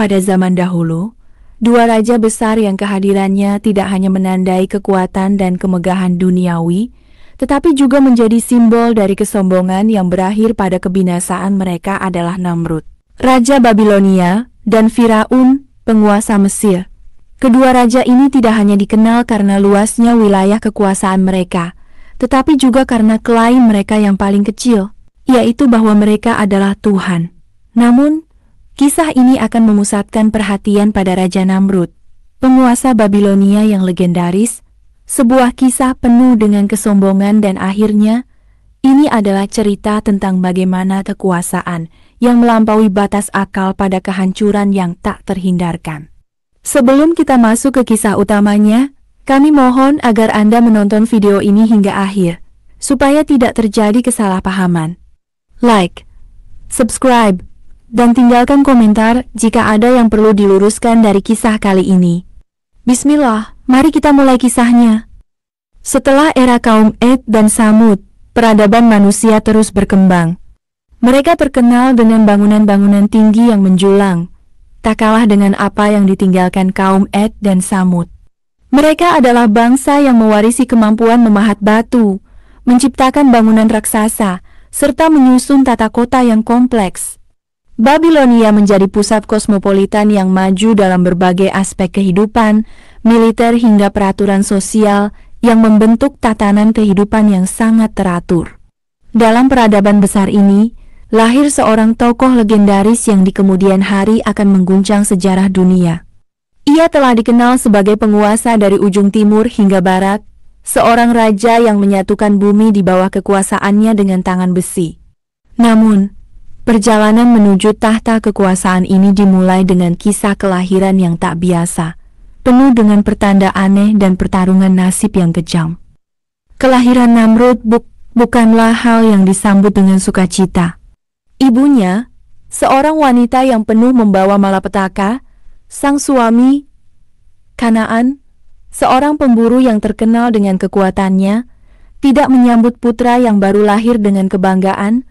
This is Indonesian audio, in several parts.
Pada zaman dahulu, dua raja besar yang kehadirannya tidak hanya menandai kekuatan dan kemegahan duniawi, tetapi juga menjadi simbol dari kesombongan yang berakhir pada kebinasaan mereka adalah Namrud, Raja Babilonia, dan Firaun, penguasa Mesir. Kedua raja ini tidak hanya dikenal karena luasnya wilayah kekuasaan mereka, tetapi juga karena klaim mereka yang paling kecil, yaitu bahwa mereka adalah Tuhan. Namun, kisah ini akan memusatkan perhatian pada Raja Namrud, penguasa Babilonia yang legendaris, sebuah kisah penuh dengan kesombongan dan akhirnya, ini adalah cerita tentang bagaimana kekuasaan yang melampaui batas akal pada kehancuran yang tak terhindarkan. Sebelum kita masuk ke kisah utamanya, kami mohon agar Anda menonton video ini hingga akhir, supaya tidak terjadi kesalahpahaman like, subscribe, dan tinggalkan komentar jika ada yang perlu diluruskan dari kisah kali ini. Bismillah, mari kita mulai kisahnya. Setelah era kaum Ed dan Samud, peradaban manusia terus berkembang. Mereka terkenal dengan bangunan-bangunan tinggi yang menjulang, tak kalah dengan apa yang ditinggalkan kaum Ed dan Samud. Mereka adalah bangsa yang mewarisi kemampuan memahat batu, menciptakan bangunan raksasa, serta menyusun tata kota yang kompleks. Babilonia menjadi pusat kosmopolitan yang maju dalam berbagai aspek kehidupan, militer hingga peraturan sosial yang membentuk tatanan kehidupan yang sangat teratur. Dalam peradaban besar ini, lahir seorang tokoh legendaris yang di kemudian hari akan mengguncang sejarah dunia. Ia telah dikenal sebagai penguasa dari ujung timur hingga barat, seorang raja yang menyatukan bumi di bawah kekuasaannya dengan tangan besi. Namun, perjalanan menuju tahta kekuasaan ini dimulai dengan kisah kelahiran yang tak biasa, penuh dengan pertanda aneh dan pertarungan nasib yang kejam. Kelahiran Namrud buk bukanlah hal yang disambut dengan sukacita. Ibunya, seorang wanita yang penuh membawa malapetaka, sang suami, Kanaan, seorang pemburu yang terkenal dengan kekuatannya, tidak menyambut putra yang baru lahir dengan kebanggaan,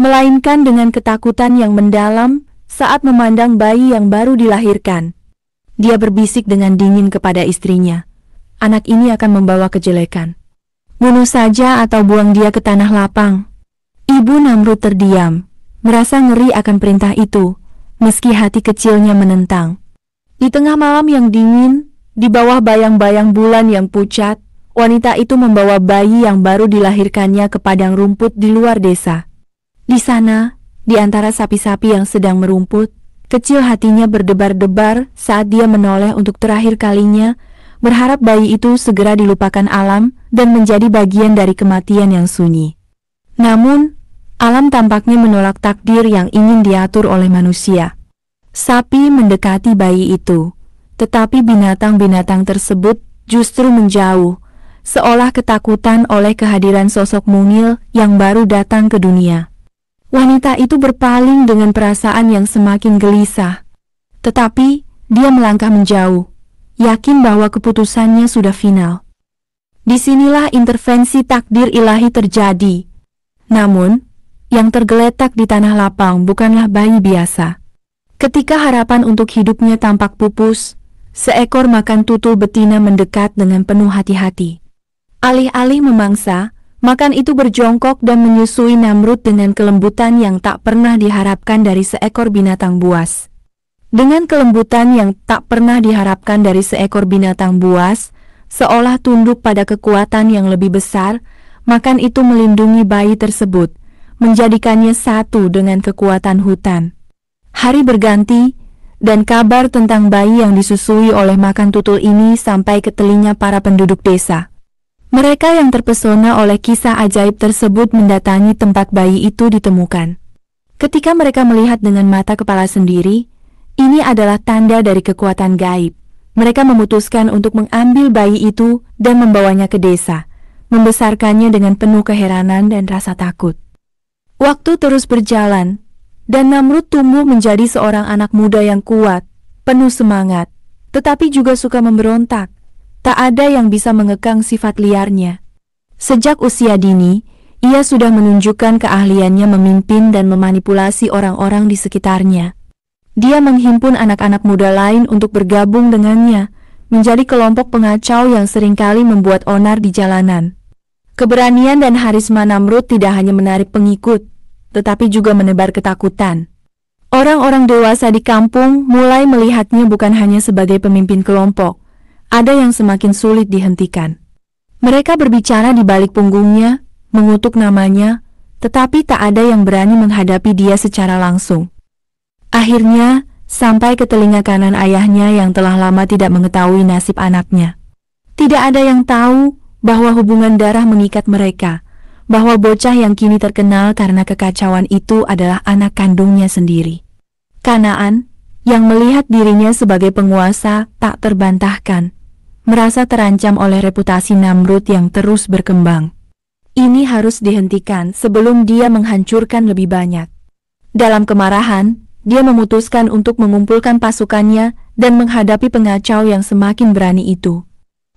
melainkan dengan ketakutan yang mendalam saat memandang bayi yang baru dilahirkan. Dia berbisik dengan dingin kepada istrinya, anak ini akan membawa kejelekan. Bunuh saja atau buang dia ke tanah lapang. Ibu Namrud terdiam, merasa ngeri akan perintah itu, meski hati kecilnya menentang. Di tengah malam yang dingin, di bawah bayang-bayang bulan yang pucat, wanita itu membawa bayi yang baru dilahirkannya ke padang rumput di luar desa. Di sana, di antara sapi-sapi yang sedang merumput, kecil hatinya berdebar-debar saat dia menoleh untuk terakhir kalinya, berharap bayi itu segera dilupakan alam dan menjadi bagian dari kematian yang sunyi. Namun, alam tampaknya menolak takdir yang ingin diatur oleh manusia. Sapi mendekati bayi itu tetapi binatang-binatang tersebut justru menjauh, seolah ketakutan oleh kehadiran sosok mungil yang baru datang ke dunia. Wanita itu berpaling dengan perasaan yang semakin gelisah. Tetapi, dia melangkah menjauh, yakin bahwa keputusannya sudah final. Di sinilah intervensi takdir ilahi terjadi. Namun, yang tergeletak di tanah lapang bukanlah bayi biasa. Ketika harapan untuk hidupnya tampak pupus, Seekor makan tutul betina mendekat dengan penuh hati-hati. Alih-alih memangsa, makan itu berjongkok dan menyusui Namrud dengan kelembutan yang tak pernah diharapkan dari seekor binatang buas. Dengan kelembutan yang tak pernah diharapkan dari seekor binatang buas, seolah tunduk pada kekuatan yang lebih besar, makan itu melindungi bayi tersebut, menjadikannya satu dengan kekuatan hutan. Hari berganti, dan kabar tentang bayi yang disusui oleh makan tutul ini sampai ke telinga para penduduk desa. Mereka yang terpesona oleh kisah ajaib tersebut mendatangi tempat bayi itu ditemukan. Ketika mereka melihat dengan mata kepala sendiri, ini adalah tanda dari kekuatan gaib. Mereka memutuskan untuk mengambil bayi itu dan membawanya ke desa, membesarkannya dengan penuh keheranan dan rasa takut. Waktu terus berjalan, dan Namrud tumbuh menjadi seorang anak muda yang kuat, penuh semangat, tetapi juga suka memberontak. Tak ada yang bisa mengekang sifat liarnya. Sejak usia dini, ia sudah menunjukkan keahliannya memimpin dan memanipulasi orang-orang di sekitarnya. dia menghimpun anak-anak muda lain untuk bergabung dengannya, menjadi kelompok pengacau yang sering kali membuat onar di jalanan. Keberanian dan harisma Namrud tidak hanya menarik pengikut, tetapi juga menebar ketakutan. Orang-orang dewasa di kampung mulai melihatnya bukan hanya sebagai pemimpin kelompok, ada yang semakin sulit dihentikan. Mereka berbicara di balik punggungnya, mengutuk namanya, tetapi tak ada yang berani menghadapi dia secara langsung. Akhirnya, sampai ke telinga kanan ayahnya yang telah lama tidak mengetahui nasib anaknya. Tidak ada yang tahu bahwa hubungan darah mengikat mereka, bahwa bocah yang kini terkenal karena kekacauan itu adalah anak kandungnya sendiri. Kanaan, yang melihat dirinya sebagai penguasa, tak terbantahkan, merasa terancam oleh reputasi Namrud yang terus berkembang. Ini harus dihentikan sebelum dia menghancurkan lebih banyak. Dalam kemarahan, dia memutuskan untuk mengumpulkan pasukannya dan menghadapi pengacau yang semakin berani itu.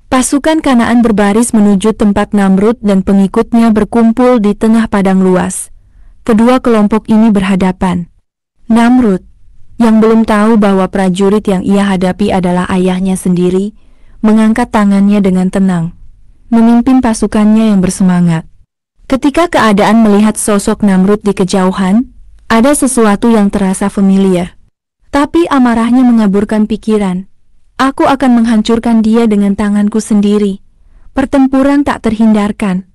Pasukan Kanaan berbaris menuju tempat Namrud dan pengikutnya berkumpul di tengah padang luas. Kedua kelompok ini berhadapan. Namrud, yang belum tahu bahwa prajurit yang ia hadapi adalah ayahnya sendiri, mengangkat tangannya dengan tenang, memimpin pasukannya yang bersemangat. Ketika keadaan melihat sosok Namrud di kejauhan, ada sesuatu yang terasa familiar. Tapi amarahnya mengaburkan pikiran. Aku akan menghancurkan dia dengan tanganku sendiri. Pertempuran tak terhindarkan.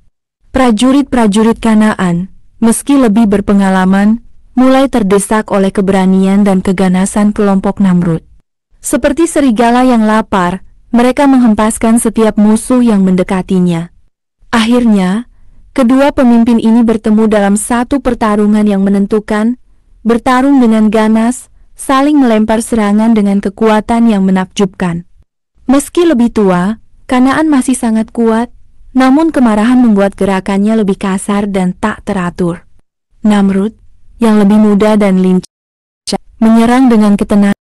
Prajurit-prajurit Kanaan, meski lebih berpengalaman, mulai terdesak oleh keberanian dan keganasan kelompok Namrud. Seperti serigala yang lapar, mereka menghempaskan setiap musuh yang mendekatinya. Akhirnya, kedua pemimpin ini bertemu dalam satu pertarungan yang menentukan, bertarung dengan ganas, saling melempar serangan dengan kekuatan yang menakjubkan. Meski lebih tua, Kanaan masih sangat kuat, namun kemarahan membuat gerakannya lebih kasar dan tak teratur. Namrud, yang lebih muda dan lincah, menyerang dengan ketenangan.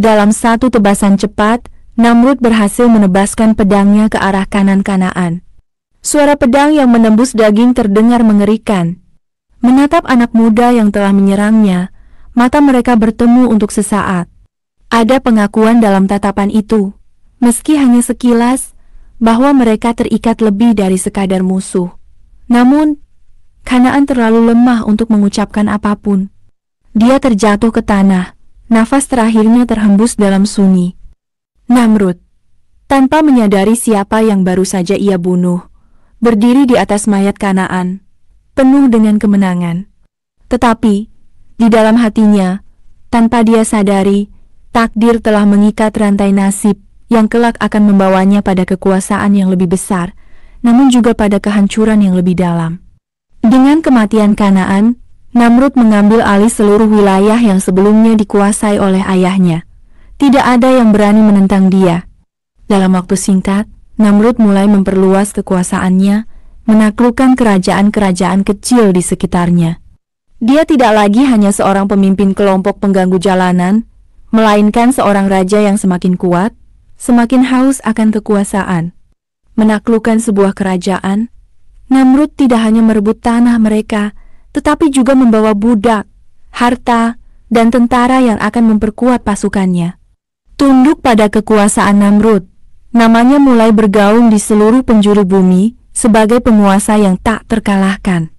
Dalam satu tebasan cepat, Namrud berhasil menebaskan pedangnya ke arah kanan Kanaan. Suara pedang yang menembus daging terdengar mengerikan. Menatap anak muda yang telah menyerangnya, mata mereka bertemu untuk sesaat. Ada pengakuan dalam tatapan itu, meski hanya sekilas, bahwa mereka terikat lebih dari sekadar musuh. Namun, Kanaan terlalu lemah untuk mengucapkan apa pun. Dia terjatuh ke tanah, nafas terakhirnya terhembus dalam sunyi. Namrud, tanpa menyadari siapa yang baru saja ia bunuh, berdiri di atas mayat Kanaan, penuh dengan kemenangan. Tetapi, di dalam hatinya, tanpa dia sadari, takdir telah mengikat rantai nasib yang kelak akan membawanya pada kekuasaan yang lebih besar, namun juga pada kehancuran yang lebih dalam. Dengan kematian Kanaan, Namrud mengambil alih seluruh wilayah yang sebelumnya dikuasai oleh ayahnya. Tidak ada yang berani menentang dia. Dalam waktu singkat, Namrud mulai memperluas kekuasaannya, menaklukkan kerajaan-kerajaan kecil di sekitarnya. Dia tidak lagi hanya seorang pemimpin kelompok pengganggu jalanan, melainkan seorang raja yang semakin kuat, semakin haus akan kekuasaan. Menaklukkan sebuah kerajaan, Namrud tidak hanya merebut tanah mereka, tetapi juga membawa budak, harta, dan tentara yang akan memperkuat pasukannya. Tunduk pada kekuasaan Namrud, namanya mulai bergaung di seluruh penjuru bumi sebagai penguasa yang tak terkalahkan.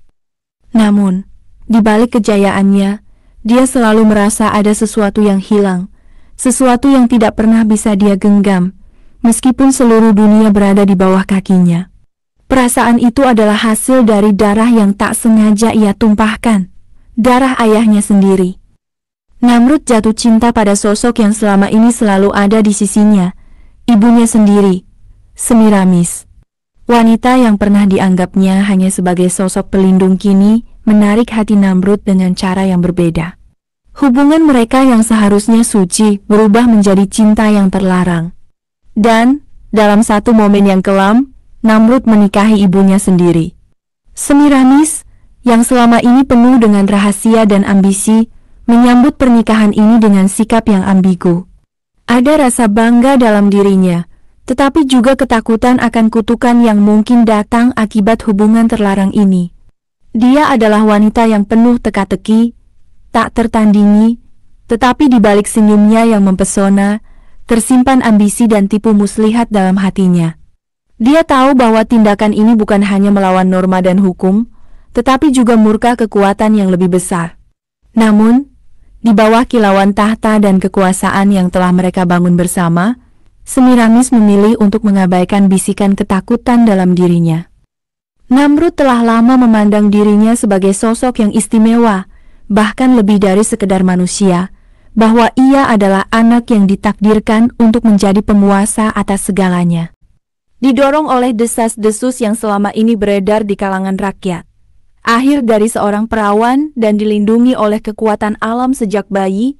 Namun, di balik kejayaannya, dia selalu merasa ada sesuatu yang hilang, sesuatu yang tidak pernah bisa dia genggam, meskipun seluruh dunia berada di bawah kakinya. Perasaan itu adalah hasil dari darah yang tak sengaja ia tumpahkan. Darah ayahnya sendiri. Namrud jatuh cinta pada sosok yang selama ini selalu ada di sisinya. Ibunya sendiri, Semiramis. Wanita yang pernah dianggapnya hanya sebagai sosok pelindung kini menarik hati Namrud dengan cara yang berbeda. Hubungan mereka yang seharusnya suci berubah menjadi cinta yang terlarang. Dan, dalam satu momen yang kelam, Namrud menikahi ibunya sendiri. Semiramis, yang selama ini penuh dengan rahasia dan ambisi, menyambut pernikahan ini dengan sikap yang ambigu. Ada rasa bangga dalam dirinya, tetapi juga ketakutan akan kutukan yang mungkin datang akibat hubungan terlarang ini. Dia adalah wanita yang penuh teka-teki, tak tertandingi, Tetapi di balik senyumnya yang mempesona, tersimpan ambisi dan tipu muslihat dalam hatinya. Dia tahu bahwa tindakan ini bukan hanya melawan norma dan hukum, tetapi juga murka kekuatan yang lebih besar. Namun, di bawah kilauan tahta dan kekuasaan yang telah mereka bangun bersama, Semiramis memilih untuk mengabaikan bisikan ketakutan dalam dirinya. Namrud telah lama memandang dirinya sebagai sosok yang istimewa, bahkan lebih dari sekedar manusia, bahwa ia adalah anak yang ditakdirkan untuk menjadi penguasa atas segalanya. Didorong oleh desas-desus yang selama ini beredar di kalangan rakyat, akhir dari seorang perawan dan dilindungi oleh kekuatan alam sejak bayi,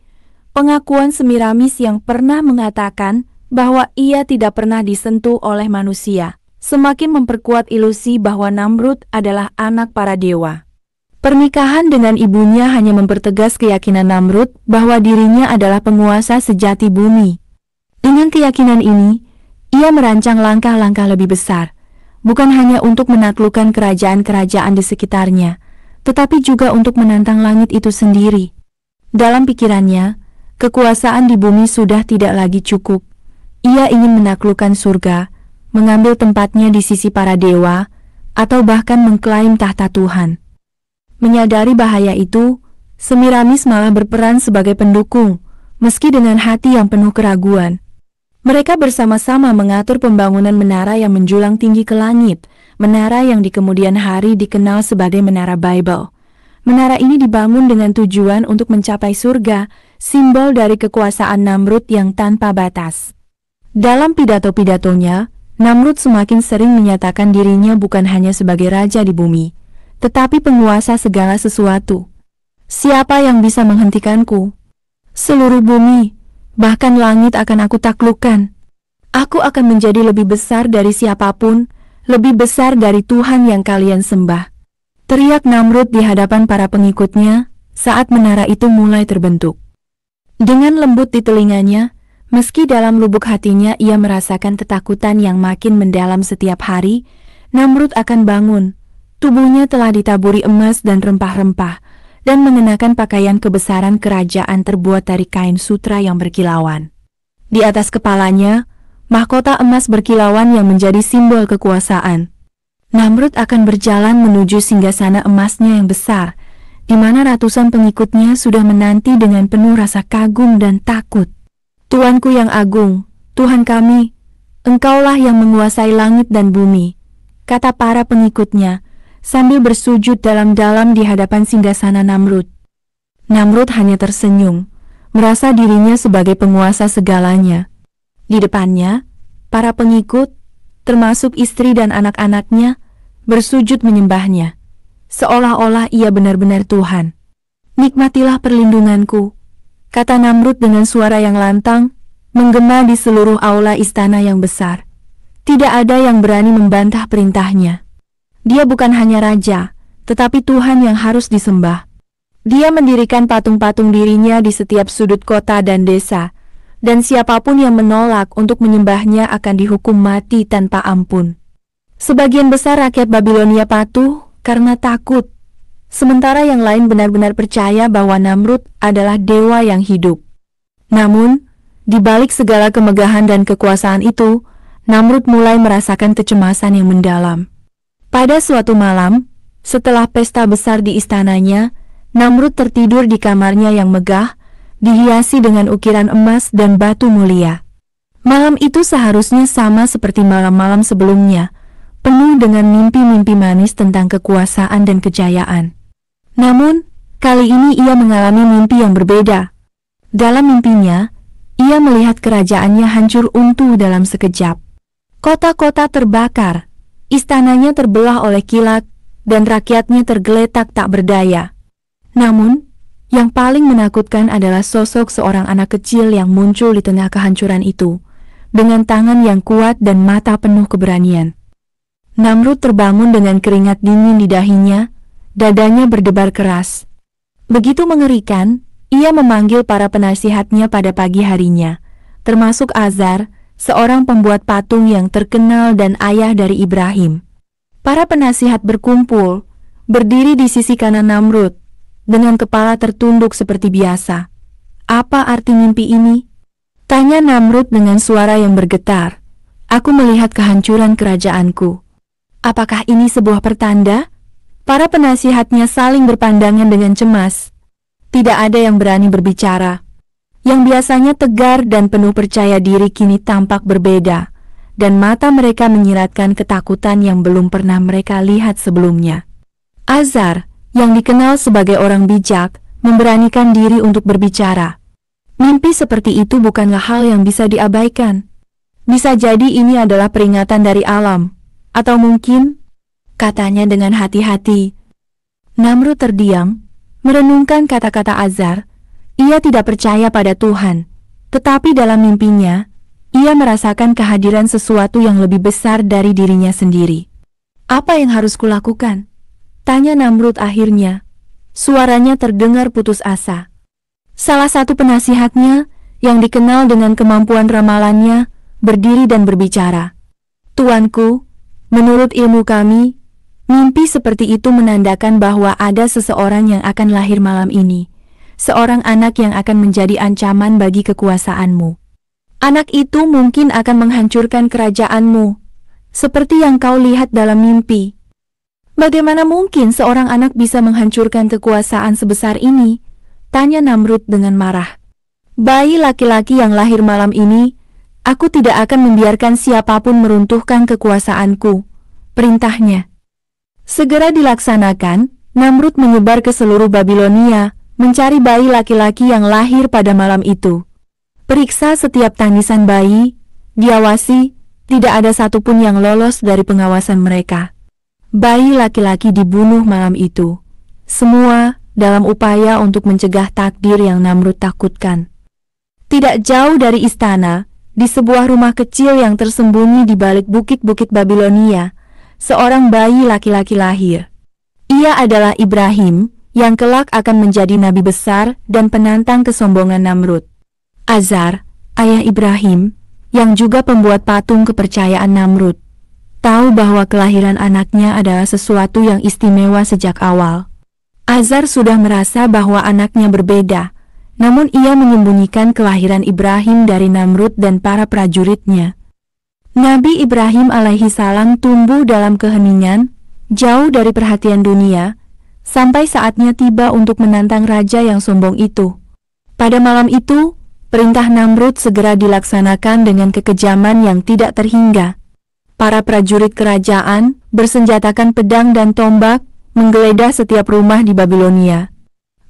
pengakuan Semiramis yang pernah mengatakan bahwa ia tidak pernah disentuh oleh manusia, semakin memperkuat ilusi bahwa Namrud adalah anak para dewa. Pernikahan dengan ibunya hanya mempertegas keyakinan Namrud bahwa dirinya adalah penguasa sejati bumi. Dengan keyakinan ini, ia merancang langkah-langkah lebih besar, bukan hanya untuk menaklukkan kerajaan-kerajaan di sekitarnya, tetapi juga untuk menantang langit itu sendiri. Dalam pikirannya, kekuasaan di bumi sudah tidak lagi cukup. Ia ingin menaklukkan surga, mengambil tempatnya di sisi para dewa, atau bahkan mengklaim tahta Tuhan. Menyadari bahaya itu, Semiramis malah berperan sebagai pendukung, meski dengan hati yang penuh keraguan. Mereka bersama-sama mengatur pembangunan menara yang menjulang tinggi ke langit, menara yang di kemudian hari dikenal sebagai Menara Bible. Menara ini dibangun dengan tujuan untuk mencapai surga, simbol dari kekuasaan Namrud yang tanpa batas. Dalam pidato-pidatonya, Namrud semakin sering menyatakan dirinya bukan hanya sebagai raja di bumi, tetapi penguasa segala sesuatu. Siapa yang bisa menghentikanku? Seluruh bumi, bahkan langit akan aku taklukkan. Aku akan menjadi lebih besar dari siapa pun, lebih besar dari Tuhan yang kalian sembah. Teriak Namrud di hadapan para pengikutnya saat menara itu mulai terbentuk. Dengan lembut di telinganya, Meski dalam lubuk hatinya ia merasakan ketakutan yang makin mendalam setiap hari, Namrud akan bangun. Tubuhnya telah ditaburi emas dan rempah-rempah, dan mengenakan pakaian kebesaran kerajaan terbuat dari kain sutra yang berkilauan. Di atas kepalanya, mahkota emas berkilauan yang menjadi simbol kekuasaan. Namrud akan berjalan menuju singgasana emasnya yang besar, di mana ratusan pengikutnya sudah menanti dengan penuh rasa kagum dan takut. Tuanku yang agung, Tuhan kami, Engkaulah yang menguasai langit dan bumi, kata para pengikutnya, sambil bersujud dalam-dalam di hadapan singgasana Namrud. Namrud hanya tersenyum, merasa dirinya sebagai penguasa segalanya. Di depannya, para pengikut, termasuk istri dan anak-anaknya, bersujud menyembahnya, seolah-olah ia benar-benar Tuhan. Nikmatilah perlindunganku, kata Namrud dengan suara yang lantang, menggema di seluruh aula istana yang besar. Tidak ada yang berani membantah perintahnya. Dia bukan hanya raja, tetapi Tuhan yang harus disembah. Dia mendirikan patung-patung dirinya di setiap sudut kota dan desa, dan siapa pun yang menolak untuk menyembahnya akan dihukum mati tanpa ampun. Sebagian besar rakyat Babilonia patuh karena takut sementara yang lain benar-benar percaya bahwa Namrud adalah dewa yang hidup. Namun, di balik segala kemegahan dan kekuasaan itu, Namrud mulai merasakan kecemasan yang mendalam. Pada suatu malam, setelah pesta besar di istananya, Namrud tertidur di kamarnya yang megah, dihiasi dengan ukiran emas dan batu mulia. Malam itu seharusnya sama seperti malam-malam sebelumnya, penuh dengan mimpi-mimpi manis tentang kekuasaan dan kejayaan. Namun, kali ini ia mengalami mimpi yang berbeda. Dalam mimpinya, ia melihat kerajaannya hancur untuh dalam sekejap. Kota-kota terbakar, istananya terbelah oleh kilat, dan rakyatnya tergeletak tak berdaya. Namun, yang paling menakutkan adalah sosok seorang anak kecil yang muncul di tengah kehancuran itu, dengan tangan yang kuat dan mata penuh keberanian. Namrud terbangun dengan keringat dingin di dahinya, dadanya berdebar keras. Begitu mengerikan, ia memanggil para penasihatnya pada pagi harinya, termasuk Azar, seorang pembuat patung yang terkenal dan ayah dari Ibrahim. Para penasihat berkumpul, berdiri di sisi kanan Namrud, dengan kepala tertunduk seperti biasa. Apa arti mimpi ini? Tanya Namrud dengan suara yang bergetar. Aku melihat kehancuran kerajaanku. Apakah ini sebuah pertanda? Para penasihatnya saling berpandangan dengan cemas. Tidak ada yang berani berbicara. Yang biasanya tegar dan penuh percaya diri kini tampak berbeda, dan mata mereka menyiratkan ketakutan yang belum pernah mereka lihat sebelumnya. Azar, yang dikenal sebagai orang bijak, memberanikan diri untuk berbicara. Mimpi seperti itu bukanlah hal yang bisa diabaikan. Bisa jadi ini adalah peringatan dari alam, atau mungkin, katanya dengan hati-hati. Namrud terdiam, merenungkan kata-kata Azar. Ia tidak percaya pada Tuhan, tetapi dalam mimpinya, ia merasakan kehadiran sesuatu yang lebih besar dari dirinya sendiri. Apa yang harus kulakukan? Tanya Namrud akhirnya. Suaranya terdengar putus asa. Salah satu penasihatnya, yang dikenal dengan kemampuan ramalannya, berdiri dan berbicara. Tuanku, menurut ilmu kami, mimpi seperti itu menandakan bahwa ada seseorang yang akan lahir malam ini. Seorang anak yang akan menjadi ancaman bagi kekuasaanmu. Anak itu mungkin akan menghancurkan kerajaanmu, seperti yang kau lihat dalam mimpi. Bagaimana mungkin seorang anak bisa menghancurkan kekuasaan sebesar ini? Tanya Namrud dengan marah. Bayi laki-laki yang lahir malam ini, aku tidak akan membiarkan siapa pun meruntuhkan kekuasaanku. Perintahnya. Segera dilaksanakan, Namrud menyebar ke seluruh Babilonia, mencari bayi laki-laki yang lahir pada malam itu. Periksa setiap tangisan bayi, diawasi, tidak ada satupun yang lolos dari pengawasan mereka. Bayi laki-laki dibunuh malam itu. Semua dalam upaya untuk mencegah takdir yang Namrud takutkan. Tidak jauh dari istana, di sebuah rumah kecil yang tersembunyi di balik bukit-bukit Babilonia, seorang bayi laki-laki lahir. Ia adalah Ibrahim, yang kelak akan menjadi nabi besar dan penantang kesombongan Namrud. Azar, ayah Ibrahim, yang juga pembuat patung kepercayaan Namrud, tahu bahwa kelahiran anaknya adalah sesuatu yang istimewa sejak awal. Azar sudah merasa bahwa anaknya berbeda, namun ia menyembunyikan kelahiran Ibrahim dari Namrud dan para prajuritnya. Nabi Ibrahim alaihi salam tumbuh dalam keheningan, jauh dari perhatian dunia, sampai saatnya tiba untuk menantang raja yang sombong itu. Pada malam itu, perintah Namrud segera dilaksanakan dengan kekejaman yang tidak terhingga. Para prajurit kerajaan bersenjatakan pedang dan tombak, menggeledah setiap rumah di Babilonia.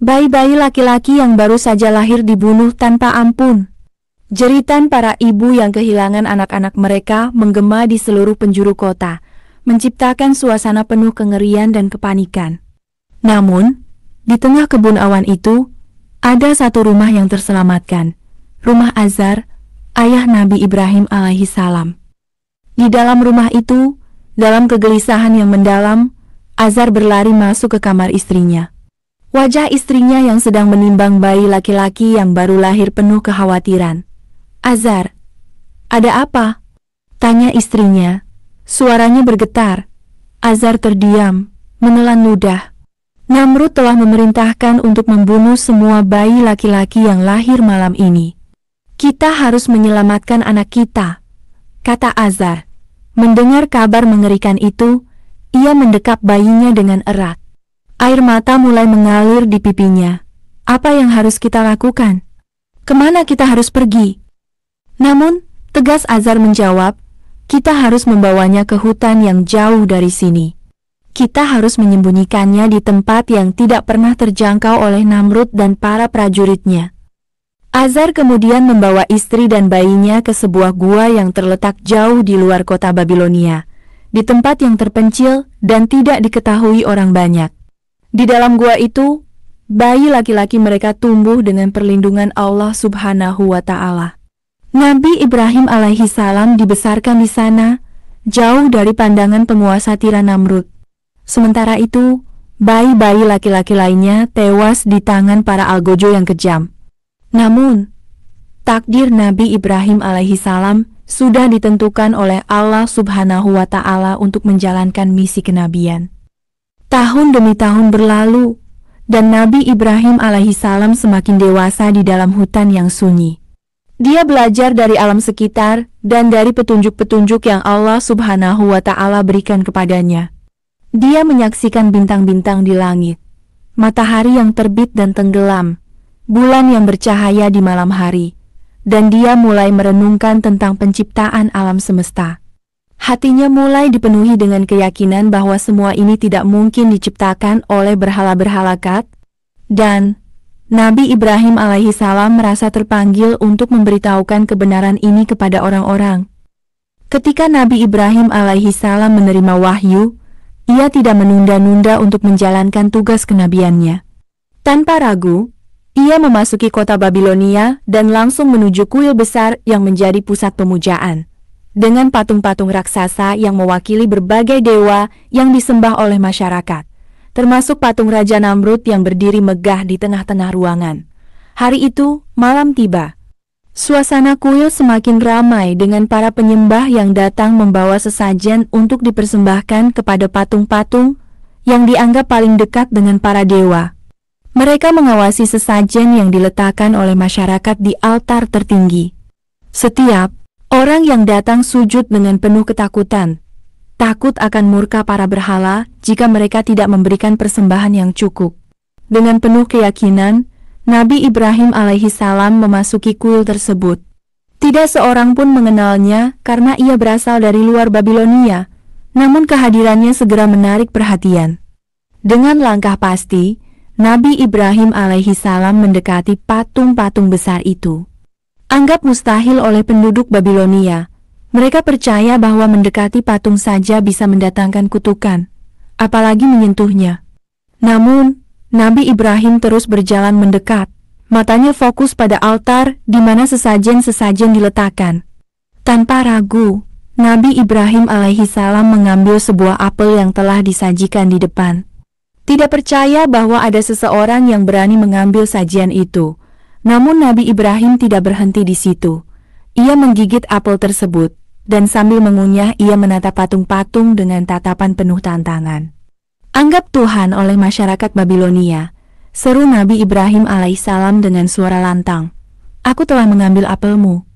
Bayi-bayi laki-laki yang baru saja lahir dibunuh tanpa ampun. Jeritan para ibu yang kehilangan anak-anak mereka menggema di seluruh penjuru kota, menciptakan suasana penuh kengerian dan kepanikan. Namun, di tengah kebun awan itu, ada satu rumah yang terselamatkan. Rumah Azar, ayah Nabi Ibrahim alaihi salam. Di dalam rumah itu, dalam kegelisahan yang mendalam, Azar berlari masuk ke kamar istrinya. Wajah istrinya yang sedang menimbang bayi laki-laki yang baru lahir penuh kekhawatiran. Azar, ada apa? Tanya istrinya. Suaranya bergetar. Azar terdiam, menelan ludah. Namrud telah memerintahkan untuk membunuh semua bayi laki-laki yang lahir malam ini. Kita harus menyelamatkan anak kita, kata Azar. Mendengar kabar mengerikan itu, ia mendekap bayinya dengan erat. Air mata mulai mengalir di pipinya. Apa yang harus kita lakukan? Ke mana kita harus pergi? Namun, tegas Azar menjawab, kita harus membawanya ke hutan yang jauh dari sini. Kita harus menyembunyikannya di tempat yang tidak pernah terjangkau oleh Namrud dan para prajuritnya. Azar kemudian membawa istri dan bayinya ke sebuah gua yang terletak jauh di luar kota Babilonia di tempat yang terpencil dan tidak diketahui orang banyak. Di dalam gua itu, bayi laki-laki mereka tumbuh dengan perlindungan Allah Subhanahu wa Ta'ala. Nabi Ibrahim alaihi salam dibesarkan di sana, jauh dari pandangan penguasa Tira Namrud. Sementara itu, bayi-bayi laki-laki lainnya tewas di tangan para algojo yang kejam. Namun, takdir Nabi Ibrahim alaihi salam sudah ditentukan oleh Allah Subhanahu wa Ta'ala untuk menjalankan misi kenabian. Tahun demi tahun berlalu, dan Nabi Ibrahim alaihi salam semakin dewasa di dalam hutan yang sunyi. Dia belajar dari alam sekitar dan dari petunjuk-petunjuk yang Allah subhanahu wa ta'ala berikan kepadanya. Dia menyaksikan bintang-bintang di langit, matahari yang terbit dan tenggelam, bulan yang bercahaya di malam hari, dan dia mulai merenungkan tentang penciptaan alam semesta. Hatinya mulai dipenuhi dengan keyakinan bahwa semua ini tidak mungkin diciptakan oleh berhala-berhala kat, dan Nabi Ibrahim alaihi salam merasa terpanggil untuk memberitahukan kebenaran ini kepada orang-orang. Ketika Nabi Ibrahim alaihi salam menerima wahyu, ia tidak menunda-nunda untuk menjalankan tugas kenabiannya. Tanpa ragu, ia memasuki kota Babilonia dan langsung menuju kuil besar yang menjadi pusat pemujaan dengan patung-patung raksasa yang mewakili berbagai dewa yang disembah oleh masyarakat, termasuk patung Raja Namrud yang berdiri megah di tengah-tengah ruangan. Hari itu, malam tiba. Suasana kuil semakin ramai dengan para penyembah yang datang membawa sesajen untuk dipersembahkan kepada patung-patung yang dianggap paling dekat dengan para dewa. Mereka mengawasi sesajen yang diletakkan oleh masyarakat di altar tertinggi. Setiap Orang yang datang sujud dengan penuh ketakutan, takut akan murka para berhala jika mereka tidak memberikan persembahan yang cukup. Dengan penuh keyakinan, Nabi Ibrahim alaihi salam memasuki kuil tersebut. Tidak seorang pun mengenalnya karena ia berasal dari luar Babilonia, namun kehadirannya segera menarik perhatian. Dengan langkah pasti, Nabi Ibrahim alaihi salam mendekati patung-patung besar itu anggap mustahil oleh penduduk Babilonia. Mereka percaya bahwa mendekati patung saja bisa mendatangkan kutukan, apalagi menyentuhnya. Namun, Nabi Ibrahim terus berjalan mendekat. Matanya fokus pada altar di mana sesajen-sesajen diletakkan. Tanpa ragu, Nabi Ibrahim alaihi salam mengambil sebuah apel yang telah disajikan di depan. Tidak percaya bahwa ada seseorang yang berani mengambil sajian itu. Namun Nabi Ibrahim tidak berhenti di situ. Ia menggigit apel tersebut, dan sambil mengunyah ia menatap patung-patung dengan tatapan penuh tantangan. Anggap Tuhan oleh masyarakat Babilonia, seru Nabi Ibrahim alaihissalam dengan suara lantang. Aku telah mengambil apelmu.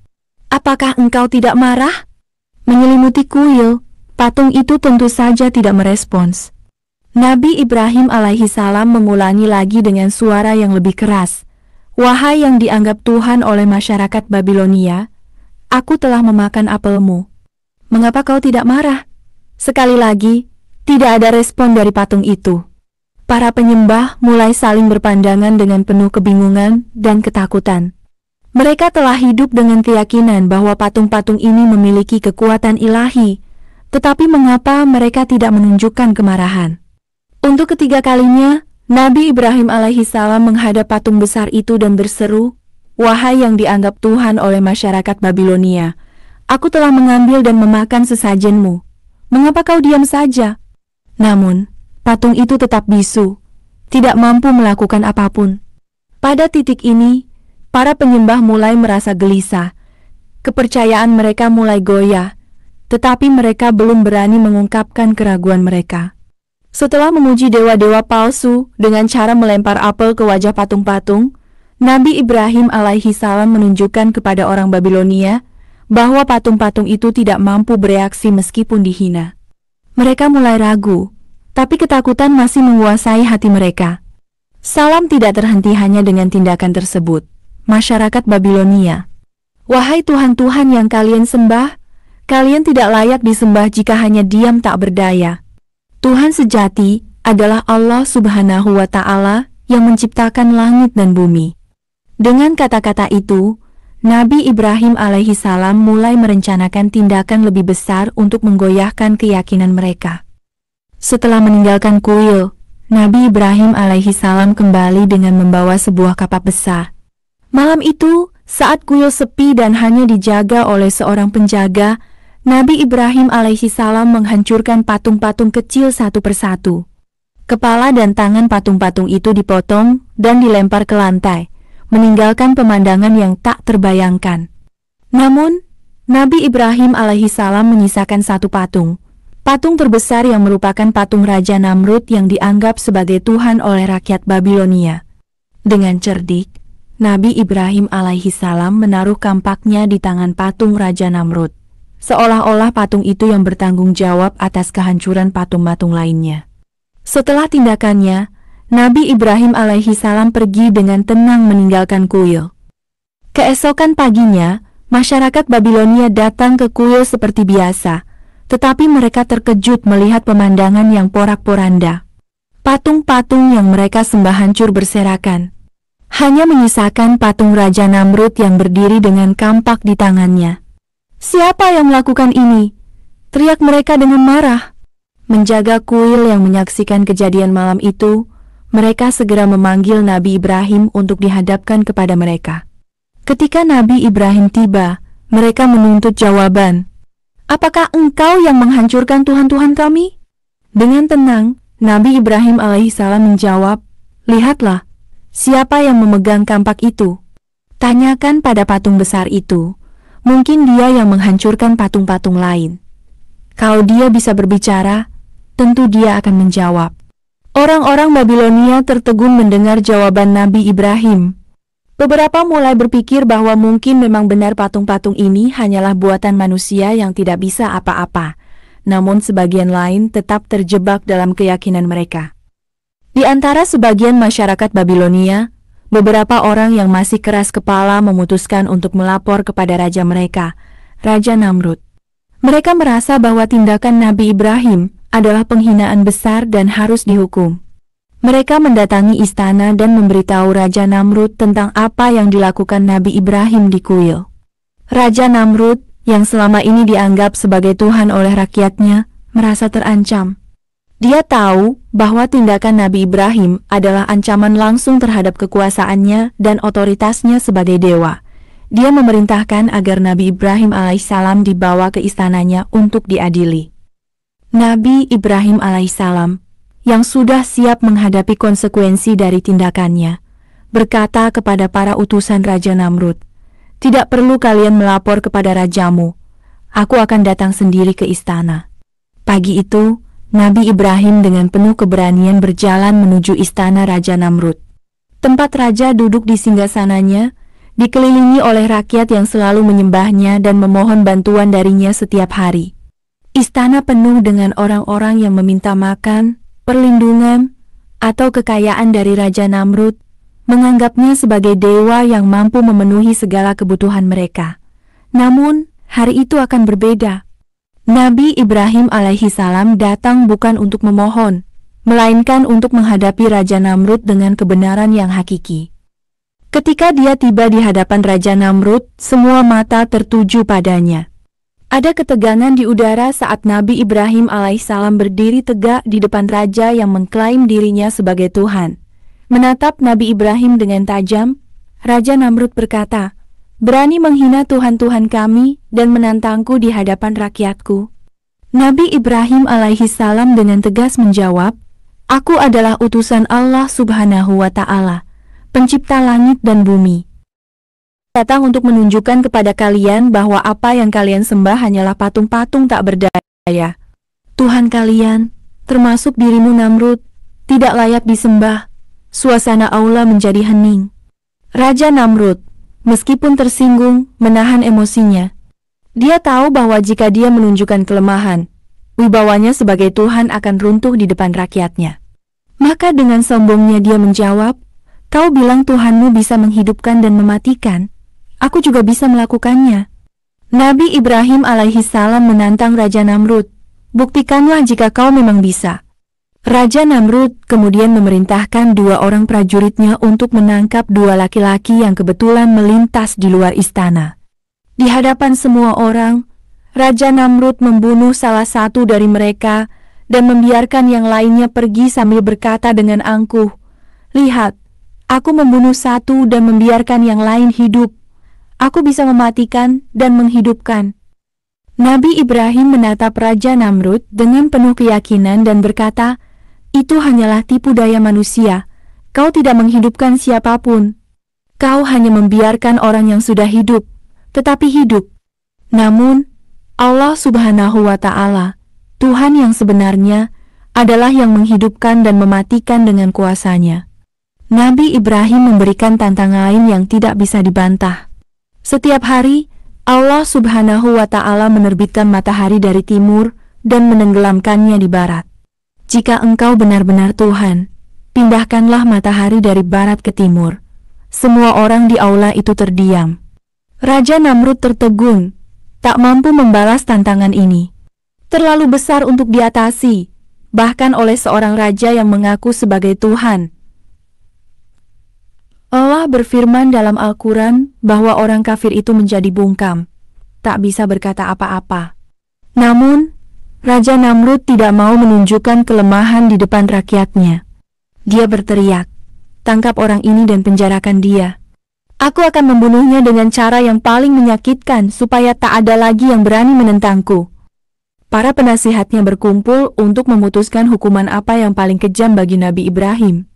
Apakah engkau tidak marah? Menyelimuti kuil, patung itu tentu saja tidak merespons. Nabi Ibrahim alaihissalam mengulangi lagi dengan suara yang lebih keras. Wahai yang dianggap Tuhan oleh masyarakat Babilonia, aku telah memakan apelmu. Mengapa kau tidak marah? Sekali lagi, tidak ada respon dari patung itu. Para penyembah mulai saling berpandangan dengan penuh kebingungan dan ketakutan. Mereka telah hidup dengan keyakinan bahwa patung-patung ini memiliki kekuatan ilahi, tetapi mengapa mereka tidak menunjukkan kemarahan? Untuk ketiga kalinya, Nabi Ibrahim alaihi salam menghadap patung besar itu dan berseru, Wahai yang dianggap Tuhan oleh masyarakat Babilonia, aku telah mengambil dan memakan sesajenmu. Mengapa kau diam saja? Namun, patung itu tetap bisu, tidak mampu melakukan apa pun. Pada titik ini, para penyembah mulai merasa gelisah. Kepercayaan mereka mulai goyah, tetapi mereka belum berani mengungkapkan keraguan mereka. Setelah memuji dewa-dewa palsu dengan cara melempar apel ke wajah patung-patung, Nabi Ibrahim alaihi salam menunjukkan kepada orang Babilonia bahwa patung-patung itu tidak mampu bereaksi meskipun dihina. Mereka mulai ragu, tapi ketakutan masih menguasai hati mereka. Salam tidak terhenti hanya dengan tindakan tersebut. Masyarakat Babilonia. Wahai Tuhan-Tuhan yang kalian sembah, kalian tidak layak disembah jika hanya diam tak berdaya. Tuhan sejati adalah Allah Subhanahu wa Ta'ala yang menciptakan langit dan bumi. Dengan kata-kata itu, Nabi Ibrahim alaihi salam mulai merencanakan tindakan lebih besar untuk menggoyahkan keyakinan mereka. Setelah meninggalkan kuil, Nabi Ibrahim alaihi salam kembali dengan membawa sebuah kapak besar. Malam itu, saat kuil sepi dan hanya dijaga oleh seorang penjaga, Nabi Ibrahim alaihi salam menghancurkan patung-patung kecil satu persatu. Kepala dan tangan patung-patung itu dipotong dan dilempar ke lantai, meninggalkan pemandangan yang tak terbayangkan. Namun, Nabi Ibrahim alaihi salam menyisakan satu patung, patung terbesar yang merupakan patung Raja Namrud yang dianggap sebagai Tuhan oleh rakyat Babilonia. Dengan cerdik, Nabi Ibrahim alaihi salam menaruh kampaknya di tangan patung Raja Namrud. Seolah-olah patung itu yang bertanggung jawab atas kehancuran patung-patung lainnya. Setelah tindakannya, Nabi Ibrahim alaihi salam pergi dengan tenang meninggalkan kuil. Keesokan paginya, masyarakat Babilonia datang ke kuil seperti biasa, tetapi mereka terkejut melihat pemandangan yang porak-poranda. Patung-patung yang mereka sembah hancur berserakan. Hanya menyisakan patung Raja Namrud yang berdiri dengan kampak di tangannya. Siapa yang melakukan ini? Teriak mereka dengan marah. Menjaga kuil yang menyaksikan kejadian malam itu, mereka segera memanggil Nabi Ibrahim untuk dihadapkan kepada mereka. Ketika Nabi Ibrahim tiba, mereka menuntut jawaban. Apakah engkau yang menghancurkan Tuhan-Tuhan kami? Dengan tenang, Nabi Ibrahim alaihissalam menjawab, Lihatlah, siapa yang memegang kampak itu? Tanyakan pada patung besar itu, Mungkin dia yang menghancurkan patung-patung lain. Kalau dia bisa berbicara, tentu dia akan menjawab. Orang-orang Babilonia tertegun mendengar jawaban Nabi Ibrahim. Beberapa mulai berpikir bahwa mungkin memang benar patung-patung ini hanyalah buatan manusia yang tidak bisa apa-apa. Namun sebagian lain tetap terjebak dalam keyakinan mereka. Di antara sebagian masyarakat Babilonia, Beberapa orang yang masih keras kepala memutuskan untuk melapor kepada raja mereka, Raja Namrud. Mereka merasa bahwa tindakan Nabi Ibrahim adalah penghinaan besar dan harus dihukum. Mereka mendatangi istana dan memberitahu Raja Namrud tentang apa yang dilakukan Nabi Ibrahim di kuil. Raja Namrud, yang selama ini dianggap sebagai Tuhan oleh rakyatnya, merasa terancam. Dia tahu bahwa tindakan Nabi Ibrahim adalah ancaman langsung terhadap kekuasaannya dan otoritasnya sebagai dewa. Dia memerintahkan agar Nabi Ibrahim alaihissalam dibawa ke istananya untuk diadili. Nabi Ibrahim alaihissalam, yang sudah siap menghadapi konsekuensi dari tindakannya, berkata kepada para utusan Raja Namrud, Tidak perlu kalian melapor kepada rajamu, aku akan datang sendiri ke istana. Pagi itu, Nabi Ibrahim dengan penuh keberanian berjalan menuju istana Raja Namrud. Tempat raja duduk di singgasananya, dikelilingi oleh rakyat yang selalu menyembahnya dan memohon bantuan darinya setiap hari. Istana penuh dengan orang-orang yang meminta makan, perlindungan, atau kekayaan dari Raja Namrud, menganggapnya sebagai dewa yang mampu memenuhi segala kebutuhan mereka. Namun, hari itu akan berbeda. Nabi Ibrahim alaihi salam datang bukan untuk memohon, melainkan untuk menghadapi Raja Namrud dengan kebenaran yang hakiki. Ketika dia tiba di hadapan Raja Namrud, semua mata tertuju padanya. Ada ketegangan di udara saat Nabi Ibrahim alaihissalam berdiri tegak di depan raja yang mengklaim dirinya sebagai Tuhan. Menatap Nabi Ibrahim dengan tajam, Raja Namrud berkata, berani menghina Tuhan-Tuhan kami dan menantangku di hadapan rakyatku. Nabi Ibrahim alaihi salam dengan tegas menjawab, Aku adalah utusan Allah subhanahu wa ta'ala, pencipta langit dan bumi. Datang untuk menunjukkan kepada kalian bahwa apa yang kalian sembah hanyalah patung-patung tak berdaya. Tuhan kalian, termasuk dirimu Namrud, tidak layak disembah. Suasana aula menjadi hening. Raja Namrud, Meskipun tersinggung, menahan emosinya. Dia tahu bahwa jika dia menunjukkan kelemahan, wibawanya sebagai Tuhan akan runtuh di depan rakyatnya. Maka dengan sombongnya dia menjawab, Kau bilang Tuhanmu bisa menghidupkan dan mematikan. Aku juga bisa melakukannya. Nabi Ibrahim alaihi salam menantang Raja Namrud. Buktikanlah jika kau memang bisa. Raja Namrud kemudian memerintahkan dua orang prajuritnya untuk menangkap dua laki-laki yang kebetulan melintas di luar istana. Di hadapan semua orang, Raja Namrud membunuh salah satu dari mereka dan membiarkan yang lainnya pergi sambil berkata dengan angkuh, Lihat, aku membunuh satu dan membiarkan yang lain hidup. Aku bisa mematikan dan menghidupkan. Nabi Ibrahim menatap Raja Namrud dengan penuh keyakinan dan berkata, itu hanyalah tipu daya manusia. Kau tidak menghidupkan siapa pun. Kau hanya membiarkan orang yang sudah hidup, tetapi hidup. Namun, Allah subhanahu wa ta'ala, Tuhan yang sebenarnya adalah yang menghidupkan dan mematikan dengan kuasanya. Nabi Ibrahim memberikan tantangan lain yang tidak bisa dibantah. Setiap hari, Allah subhanahu wa ta'ala menerbitkan matahari dari timur dan menenggelamkannya di barat. Jika engkau benar-benar Tuhan, pindahkanlah matahari dari barat ke timur. Semua orang di aula itu terdiam. Raja Namrud tertegun, tak mampu membalas tantangan ini. Terlalu besar untuk diatasi, bahkan oleh seorang raja yang mengaku sebagai Tuhan. Allah berfirman dalam Al-Quran bahwa orang kafir itu menjadi bungkam, tak bisa berkata apa-apa. Namun, Raja Namrud tidak mau menunjukkan kelemahan di depan rakyatnya. Dia berteriak, tangkap orang ini dan penjarakan dia. Aku akan membunuhnya dengan cara yang paling menyakitkan supaya tak ada lagi yang berani menentangku. Para penasihatnya berkumpul untuk memutuskan hukuman apa yang paling kejam bagi Nabi Ibrahim.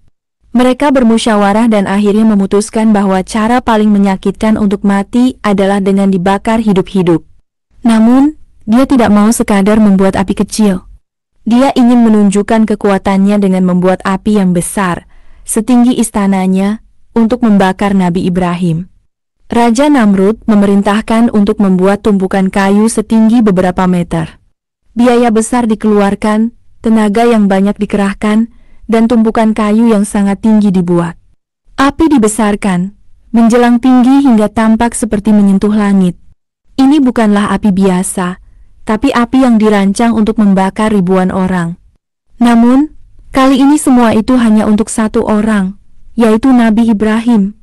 Mereka bermusyawarah dan akhirnya memutuskan bahwa cara paling menyakitkan untuk mati adalah dengan dibakar hidup-hidup. Namun, dia tidak mau sekadar membuat api kecil. Dia ingin menunjukkan kekuatannya dengan membuat api yang besar, setinggi istananya, untuk membakar Nabi Ibrahim. Raja Namrud memerintahkan untuk membuat tumpukan kayu setinggi beberapa meter. Biaya besar dikeluarkan, tenaga yang banyak dikerahkan, dan tumpukan kayu yang sangat tinggi dibuat. Api dibesarkan, menjelang tinggi hingga tampak seperti menyentuh langit. Ini bukanlah api biasa, tapi api yang dirancang untuk membakar ribuan orang. Namun, kali ini semua itu hanya untuk satu orang, yaitu Nabi Ibrahim.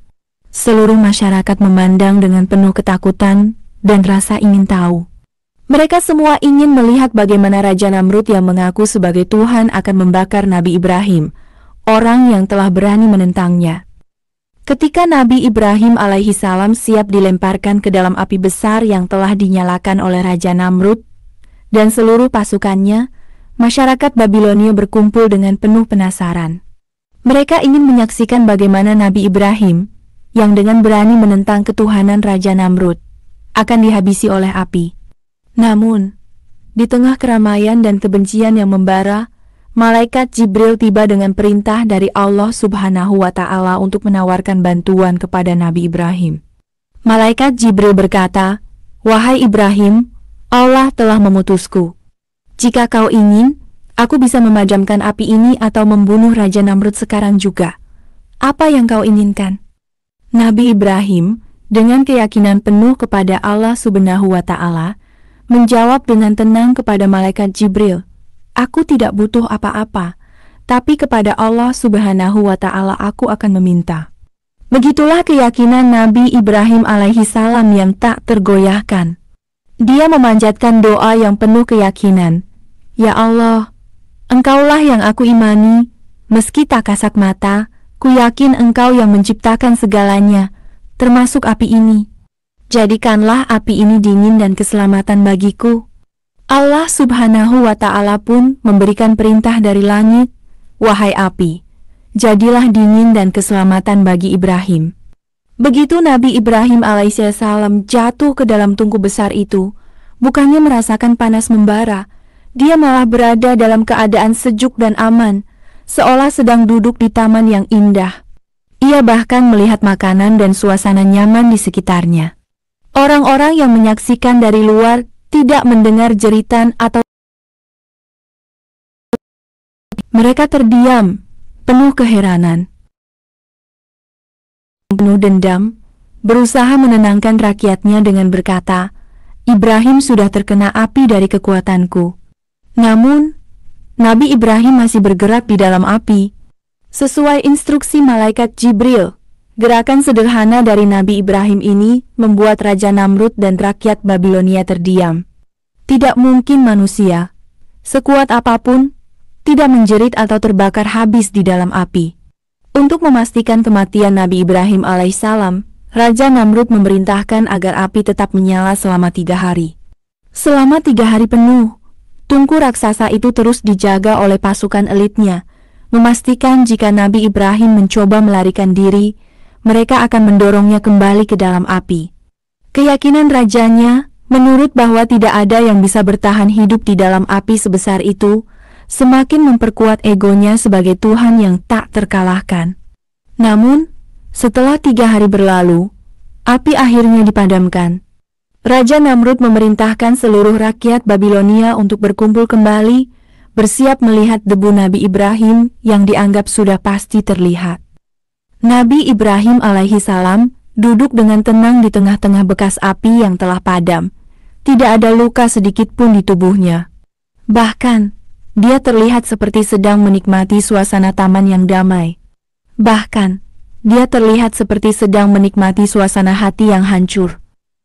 Seluruh masyarakat memandang dengan penuh ketakutan dan rasa ingin tahu. Mereka semua ingin melihat bagaimana Raja Namrud yang mengaku sebagai Tuhan akan membakar Nabi Ibrahim, orang yang telah berani menentangnya. Ketika Nabi Ibrahim alaihi salam siap dilemparkan ke dalam api besar yang telah dinyalakan oleh Raja Namrud dan seluruh pasukannya, masyarakat Babilonia berkumpul dengan penuh penasaran. Mereka ingin menyaksikan bagaimana Nabi Ibrahim, yang dengan berani menentang ketuhanan Raja Namrud, akan dihabisi oleh api. Namun, di tengah keramaian dan kebencian yang membara, malaikat Jibril tiba dengan perintah dari Allah Subhanahu wa Ta'ala untuk menawarkan bantuan kepada Nabi Ibrahim. Malaikat Jibril berkata, "Wahai Ibrahim, Allah telah memutusku. Jika kau ingin, Aku bisa memadamkan api ini atau membunuh Raja Namrud sekarang juga. Apa yang kau inginkan? Nabi Ibrahim, dengan keyakinan penuh kepada Allah subhanahu wa ta'ala, menjawab dengan tenang kepada malaikat Jibril, Aku tidak butuh apa-apa, tapi kepada Allah subhanahu wa ta'ala aku akan meminta. Begitulah keyakinan Nabi Ibrahim alaihi salam yang tak tergoyahkan. Dia memanjatkan doa yang penuh keyakinan. Ya Allah, Engkaulah yang aku imani, meski tak kasat mata, ku yakin engkau yang menciptakan segalanya, termasuk api ini. Jadikanlah api ini dingin dan keselamatan bagiku. Allah subhanahu wa ta'ala pun memberikan perintah dari langit, Wahai api, jadilah dingin dan keselamatan bagi Ibrahim. Begitu Nabi Ibrahim alaihissalam jatuh ke dalam tungku besar itu, bukannya merasakan panas membara, dia malah berada dalam keadaan sejuk dan aman, seolah sedang duduk di taman yang indah. Ia bahkan melihat makanan dan suasana nyaman di sekitarnya. Orang-orang yang menyaksikan dari luar tidak mendengar jeritan atau mereka terdiam, penuh keheranan. Penuh dendam, berusaha menenangkan rakyatnya dengan berkata, Ibrahim sudah terkena api dari kekuatanku. Namun, Nabi Ibrahim masih bergerak di dalam api. Sesuai instruksi malaikat Jibril, gerakan sederhana dari Nabi Ibrahim ini membuat Raja Namrud dan rakyat Babilonia terdiam. Tidak mungkin manusia, sekuat apa pun, tidak menjerit atau terbakar habis di dalam api. Untuk memastikan kematian Nabi Ibrahim alaihissalam, Raja Namrud memerintahkan agar api tetap menyala selama tiga hari. Selama tiga hari penuh, Tungku raksasa itu terus dijaga oleh pasukan elitnya, memastikan jika Nabi Ibrahim mencoba melarikan diri, mereka akan mendorongnya kembali ke dalam api. Keyakinan rajanya Menurut bahwa tidak ada yang bisa bertahan hidup di dalam api sebesar itu, semakin memperkuat egonya sebagai Tuhan yang tak terkalahkan. Namun, setelah tiga hari berlalu, api akhirnya dipadamkan. Raja Namrud memerintahkan seluruh rakyat Babilonia untuk berkumpul kembali, bersiap melihat debu Nabi Ibrahim yang dianggap sudah pasti terlihat. Nabi Ibrahim alaihi salam duduk dengan tenang di tengah-tengah bekas api yang telah padam. Tidak ada luka sedikit pun di tubuhnya. Bahkan, dia terlihat seperti sedang menikmati suasana taman yang damai. Bahkan, dia terlihat seperti sedang menikmati suasana hati yang hancur.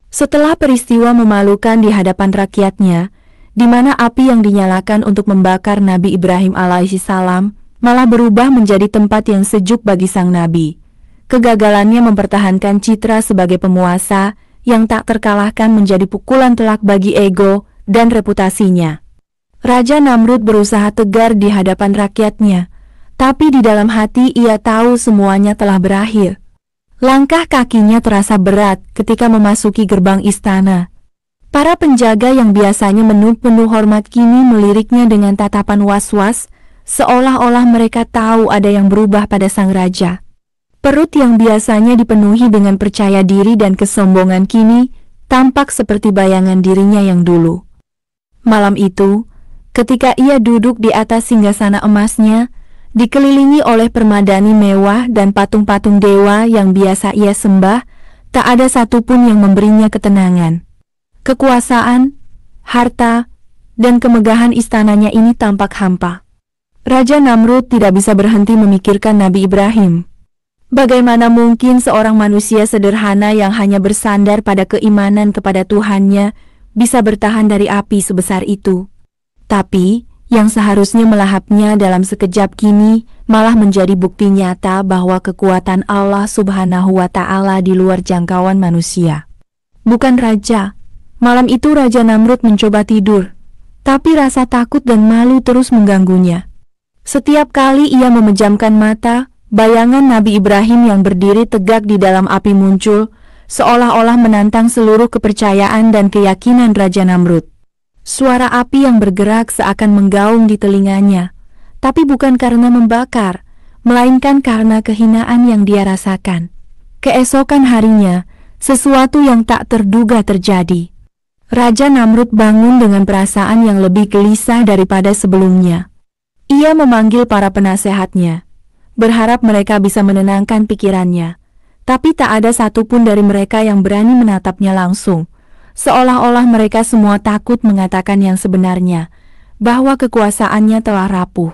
Setelah peristiwa memalukan di hadapan rakyatnya, di mana api yang dinyalakan untuk membakar Nabi Ibrahim alaihissalam malah berubah menjadi tempat yang sejuk bagi sang nabi. Kegagalannya mempertahankan citra sebagai pemuasa yang tak terkalahkan menjadi pukulan telak bagi ego dan reputasinya. Raja Namrud berusaha tegar di hadapan rakyatnya, tapi di dalam hati ia tahu semuanya telah berakhir. Langkah kakinya terasa berat ketika memasuki gerbang istana. Para penjaga yang biasanya menuk penuh hormat kini meliriknya dengan tatapan was-was, seolah-olah mereka tahu ada yang berubah pada sang raja. Perut yang biasanya dipenuhi dengan percaya diri dan kesombongan kini tampak seperti bayangan dirinya yang dulu. Malam itu, ketika ia duduk di atas singgasana emasnya, dikelilingi oleh permadani mewah dan patung-patung dewa yang biasa ia sembah, tak ada satupun yang memberinya ketenangan. Kekuasaan, harta, dan kemegahan istananya ini tampak hampa. Raja Namrud tidak bisa berhenti memikirkan Nabi Ibrahim. Bagaimana mungkin seorang manusia sederhana yang hanya bersandar pada keimanan kepada Tuhannya bisa bertahan dari api sebesar itu? Tapi, yang seharusnya melahapnya dalam sekejap kini malah menjadi bukti nyata bahwa kekuatan Allah Subhanahu wa Ta'ala di luar jangkauan manusia. Bukan raja, malam itu Raja Namrud mencoba tidur, tapi rasa takut dan malu terus mengganggunya. Setiap kali ia memejamkan mata, Bayangan Nabi Ibrahim yang berdiri tegak di dalam api muncul, seolah-olah menantang seluruh kepercayaan dan keyakinan Raja Namrud. Suara api yang bergerak seakan menggaung di telinganya, tapi bukan karena membakar, melainkan karena kehinaan yang dia rasakan. Keesokan harinya, sesuatu yang tak terduga terjadi. Raja Namrud bangun dengan perasaan yang lebih gelisah daripada sebelumnya. Ia memanggil para penasehatnya berharap mereka bisa menenangkan pikirannya. Tapi tak ada satupun dari mereka yang berani menatapnya langsung, seolah-olah mereka semua takut mengatakan yang sebenarnya, bahwa kekuasaannya telah rapuh.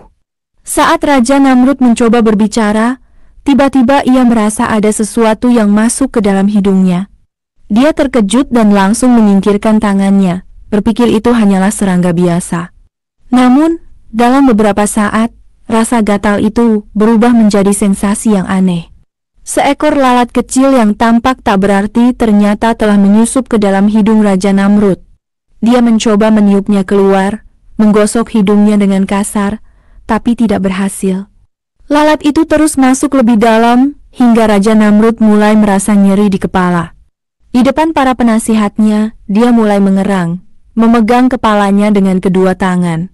Saat Raja Namrud mencoba berbicara, tiba-tiba ia merasa ada sesuatu yang masuk ke dalam hidungnya. Dia terkejut dan langsung menyingkirkan tangannya, berpikir itu hanyalah serangga biasa. Namun, dalam beberapa saat, rasa gatal itu berubah menjadi sensasi yang aneh. Seekor lalat kecil yang tampak tak berarti ternyata telah menyusup ke dalam hidung Raja Namrud. Dia mencoba meniupnya keluar, menggosok hidungnya dengan kasar, tapi tidak berhasil. Lalat itu terus masuk lebih dalam, hingga Raja Namrud mulai merasa nyeri di kepala. Di depan para penasihatnya, dia mulai mengerang, memegang kepalanya dengan kedua tangan.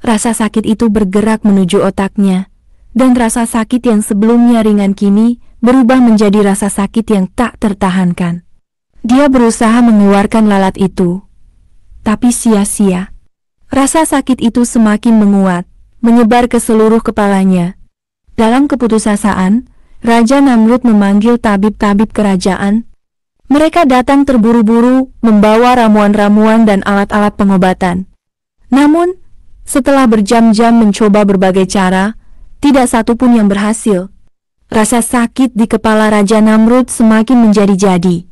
Rasa sakit itu bergerak menuju otaknya, dan rasa sakit yang sebelumnya ringan kini berubah menjadi rasa sakit yang tak tertahankan. Dia berusaha mengeluarkan lalat itu, tapi sia-sia. Rasa sakit itu semakin menguat, menyebar ke seluruh kepalanya. Dalam keputusasaan, Raja Namrud memanggil tabib-tabib kerajaan. Mereka datang terburu-buru, membawa ramuan-ramuan dan alat-alat pengobatan. Namun, setelah berjam-jam mencoba berbagai cara, tidak satu pun yang berhasil. Rasa sakit di kepala Raja Namrud semakin menjadi-jadi.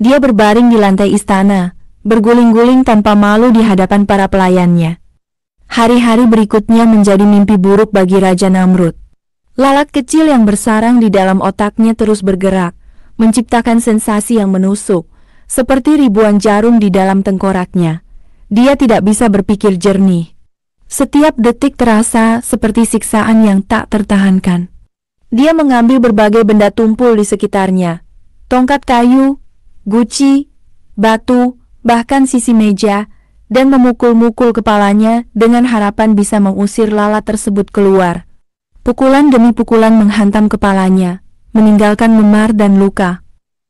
Dia berbaring di lantai istana, berguling-guling tanpa malu di hadapan para pelayannya. Hari-hari berikutnya menjadi mimpi buruk bagi Raja Namrud. Lalat kecil yang bersarang di dalam otaknya terus bergerak, menciptakan sensasi yang menusuk, seperti ribuan jarum di dalam tengkoraknya. Dia tidak bisa berpikir jernih. Setiap detik terasa seperti siksaan yang tak tertahankan. Dia mengambil berbagai benda tumpul di sekitarnya. Tongkat kayu, guci, batu, bahkan sisi meja, dan memukul-mukul kepalanya dengan harapan bisa mengusir lalat tersebut keluar. Pukulan demi pukulan menghantam kepalanya, meninggalkan memar dan luka.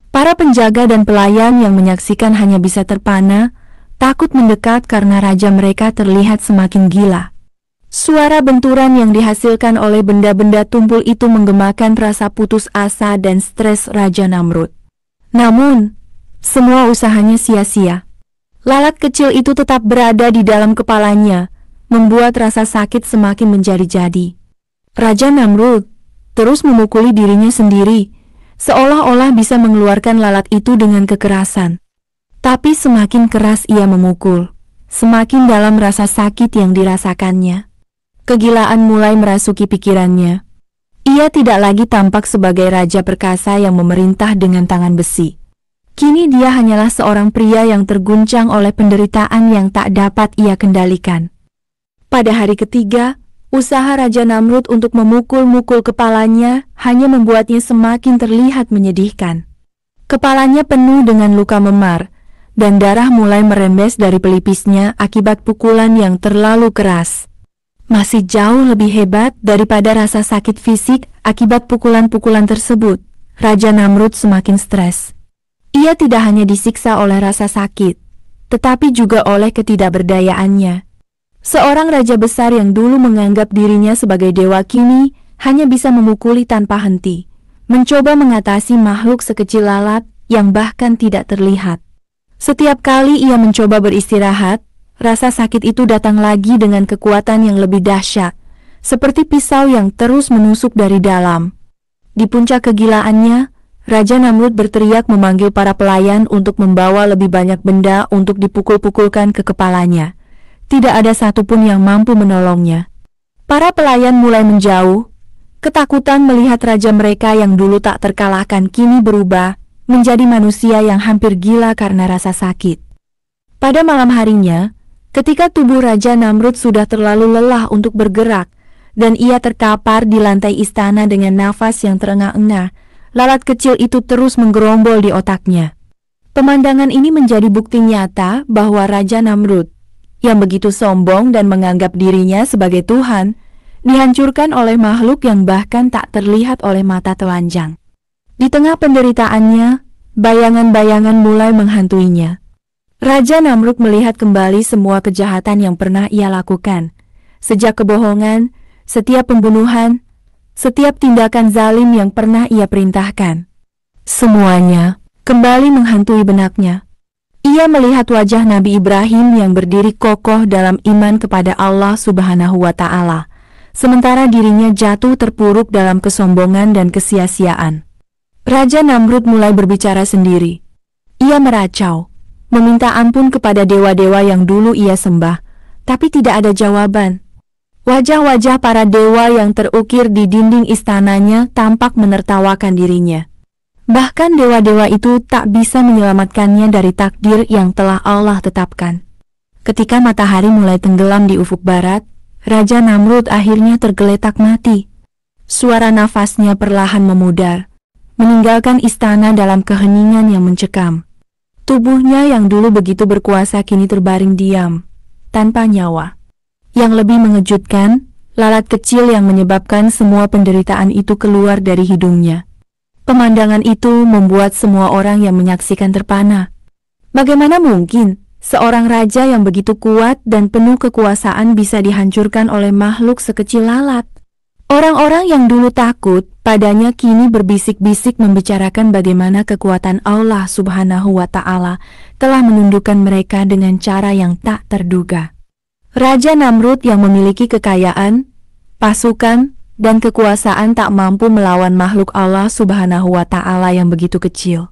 Para penjaga dan pelayan yang menyaksikan hanya bisa terpana, takut mendekat karena raja mereka terlihat semakin gila. Suara benturan yang dihasilkan oleh benda-benda tumpul itu menggemakan rasa putus asa dan stres Raja Namrud. Namun, semua usahanya sia-sia. Lalat kecil itu tetap berada di dalam kepalanya, membuat rasa sakit semakin menjadi-jadi. Raja Namrud terus memukuli dirinya sendiri, seolah-olah bisa mengeluarkan lalat itu dengan kekerasan. Tapi semakin keras ia memukul, semakin dalam rasa sakit yang dirasakannya. Kegilaan mulai merasuki pikirannya. Ia tidak lagi tampak sebagai raja perkasa yang memerintah dengan tangan besi. Kini dia hanyalah seorang pria yang terguncang oleh penderitaan yang tak dapat ia kendalikan. Pada hari ketiga, usaha Raja Namrud untuk memukul-mukul kepalanya hanya membuatnya semakin terlihat menyedihkan. Kepalanya penuh dengan luka memar, dan darah mulai merembes dari pelipisnya akibat pukulan yang terlalu keras masih jauh lebih hebat daripada rasa sakit fisik akibat pukulan-pukulan tersebut. Raja Namrud semakin stres. Ia tidak hanya disiksa oleh rasa sakit, tetapi juga oleh ketidakberdayaannya. Seorang raja besar yang dulu menganggap dirinya sebagai dewa kini hanya bisa memukuli tanpa henti, mencoba mengatasi makhluk sekecil lalat yang bahkan tidak terlihat. Setiap kali ia mencoba beristirahat, rasa sakit itu datang lagi dengan kekuatan yang lebih dahsyat, seperti pisau yang terus menusuk dari dalam. Di puncak kegilaannya, Raja Namrud berteriak memanggil para pelayan untuk membawa lebih banyak benda untuk dipukul-pukulkan ke kepalanya. Tidak ada satupun yang mampu menolongnya. Para pelayan mulai menjauh, ketakutan melihat raja mereka yang dulu tak terkalahkan kini berubah menjadi manusia yang hampir gila karena rasa sakit. Pada malam harinya, Ketika tubuh Raja Namrud sudah terlalu lelah untuk bergerak, dan ia terkapar di lantai istana dengan nafas yang terengah-engah, lalat kecil itu terus menggerombol di otaknya. Pemandangan ini menjadi bukti nyata bahwa Raja Namrud, yang begitu sombong dan menganggap dirinya sebagai Tuhan, dihancurkan oleh makhluk yang bahkan tak terlihat oleh mata telanjang. Di tengah penderitaannya, bayangan-bayangan mulai menghantuinya. Raja Namrud melihat kembali semua kejahatan yang pernah ia lakukan. Sejak kebohongan, setiap pembunuhan, setiap tindakan zalim yang pernah ia perintahkan. Semuanya kembali menghantui benaknya. Ia melihat wajah Nabi Ibrahim yang berdiri kokoh dalam iman kepada Allah Subhanahu wa Ta'ala, sementara dirinya jatuh terpuruk dalam kesombongan dan kesia-siaan. Raja Namrud mulai berbicara sendiri. Ia meracau, meminta ampun kepada dewa-dewa yang dulu ia sembah, tapi tidak ada jawaban. Wajah-wajah para dewa yang terukir di dinding istananya tampak menertawakan dirinya. Bahkan dewa-dewa itu tak bisa menyelamatkannya dari takdir yang telah Allah tetapkan. Ketika matahari mulai tenggelam di ufuk barat, Raja Namrud akhirnya tergeletak mati. Suara nafasnya perlahan memudar, meninggalkan istana dalam keheningan yang mencekam. Tubuhnya yang dulu begitu berkuasa kini terbaring diam, tanpa nyawa. Yang lebih mengejutkan, lalat kecil yang menyebabkan semua penderitaan itu keluar dari hidungnya. Pemandangan itu membuat semua orang yang menyaksikan terpana. Bagaimana mungkin seorang raja yang begitu kuat dan penuh kekuasaan bisa dihancurkan oleh makhluk sekecil lalat? Orang-orang yang dulu takut padanya kini berbisik-bisik membicarakan bagaimana kekuatan Allah Subhanahu wa Ta'ala telah menundukkan mereka dengan cara yang tak terduga. Raja Namrud yang memiliki kekayaan, pasukan, dan kekuasaan tak mampu melawan makhluk Allah Subhanahu wa Ta'ala yang begitu kecil.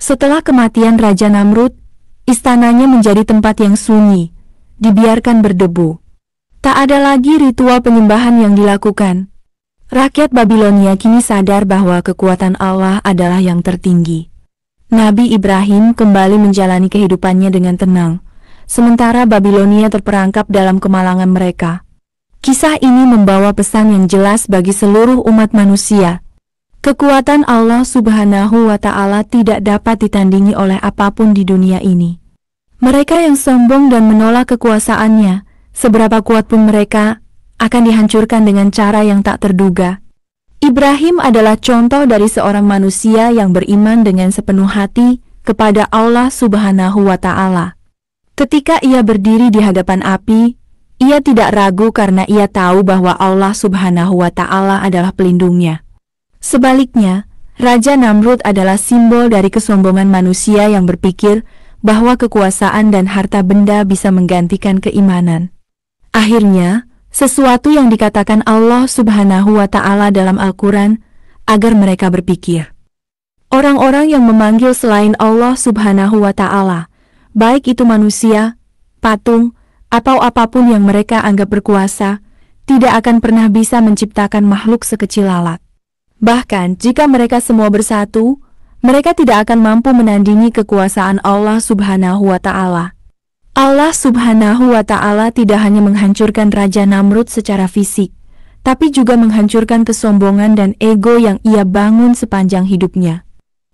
Setelah kematian Raja Namrud, istananya menjadi tempat yang sunyi, dibiarkan berdebu Tak ada lagi ritual penyembahan yang dilakukan. Rakyat Babilonia kini sadar bahwa kekuatan Allah adalah yang tertinggi. Nabi Ibrahim kembali menjalani kehidupannya dengan tenang, sementara Babilonia terperangkap dalam kemalangan mereka. Kisah ini membawa pesan yang jelas bagi seluruh umat manusia. Kekuatan Allah Subhanahu wa Ta'ala tidak dapat ditandingi oleh apa pun di dunia ini. Mereka yang sombong dan menolak kekuasaannya, seberapa kuat pun mereka, akan dihancurkan dengan cara yang tak terduga. Ibrahim adalah contoh dari seorang manusia yang beriman dengan sepenuh hati kepada Allah Subhanahu wa Ta'ala. Ketika ia berdiri di hadapan api, ia tidak ragu karena ia tahu bahwa Allah Subhanahu wa Ta'ala adalah pelindungnya. Sebaliknya, Raja Namrud adalah simbol dari kesombongan manusia yang berpikir bahwa kekuasaan dan harta benda bisa menggantikan keimanan. Akhirnya, sesuatu yang dikatakan Allah Subhanahu wa Ta'ala dalam Al-Quran agar mereka berpikir. Orang-orang yang memanggil selain Allah Subhanahu wa Ta'ala, baik itu manusia, patung, atau apa pun yang mereka anggap berkuasa, tidak akan pernah bisa menciptakan makhluk sekecil lalat. Bahkan jika mereka semua bersatu, mereka tidak akan mampu menandingi kekuasaan Allah Subhanahu wa Ta'ala. Allah Subhanahu wa Ta'ala tidak hanya menghancurkan Raja Namrud secara fisik, tapi juga menghancurkan kesombongan dan ego yang ia bangun sepanjang hidupnya.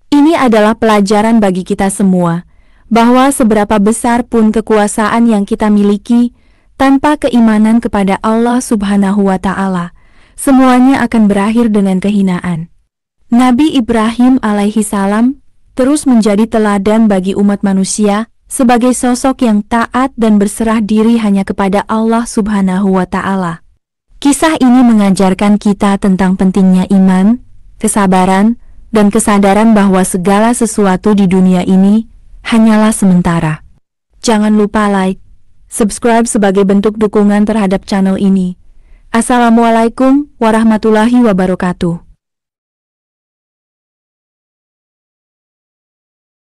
Ini adalah pelajaran bagi kita semua, bahwa seberapa besar pun kekuasaan yang kita miliki, tanpa keimanan kepada Allah Subhanahu wa Ta'ala, semuanya akan berakhir dengan kehinaan. Nabi Ibrahim alaihi salam terus menjadi teladan bagi umat manusia sebagai sosok yang taat dan berserah diri hanya kepada Allah Subhanahu wa taala. Kisah ini mengajarkan kita tentang pentingnya iman, kesabaran, dan kesadaran bahwa segala sesuatu di dunia ini hanyalah sementara. Jangan lupa like, subscribe sebagai bentuk dukungan terhadap channel ini. Assalamualaikum warahmatullahi wabarakatuh.